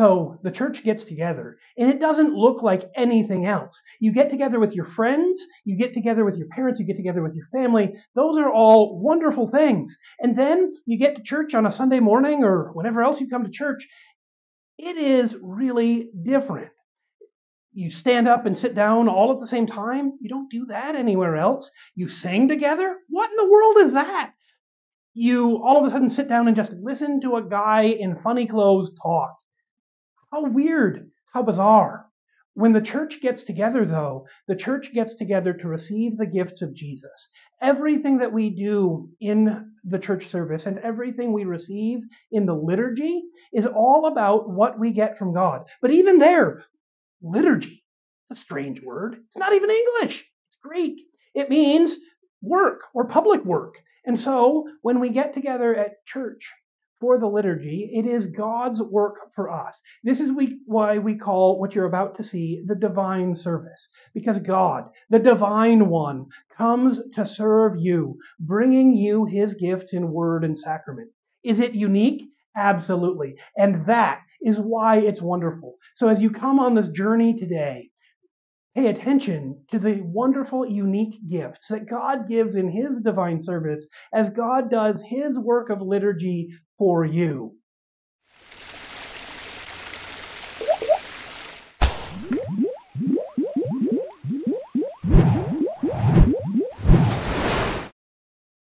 So the church gets together and it doesn't look like anything else. You get together with your friends, you get together with your parents, you get together with your family. Those are all wonderful things. And then you get to church on a Sunday morning or whenever else you come to church. It is really different. You stand up and sit down all at the same time. You don't do that anywhere else. You sing together. What in the world is that? You all of a sudden sit down and just listen to a guy in funny clothes talk. How weird. How bizarre. When the church gets together, though, the church gets together to receive the gifts of Jesus. Everything that we do in the church service and everything we receive in the liturgy is all about what we get from God. But even there, liturgy, a strange word. It's not even English. It's Greek. It means work or public work. And so when we get together at church for the liturgy. It is God's work for us. This is we, why we call what you're about to see the divine service. Because God, the divine one, comes to serve you, bringing you his gifts in word and sacrament. Is it unique? Absolutely. And that is why it's wonderful. So as you come on this journey today, Pay attention to the wonderful, unique gifts that God gives in His divine service as God does His work of liturgy for you.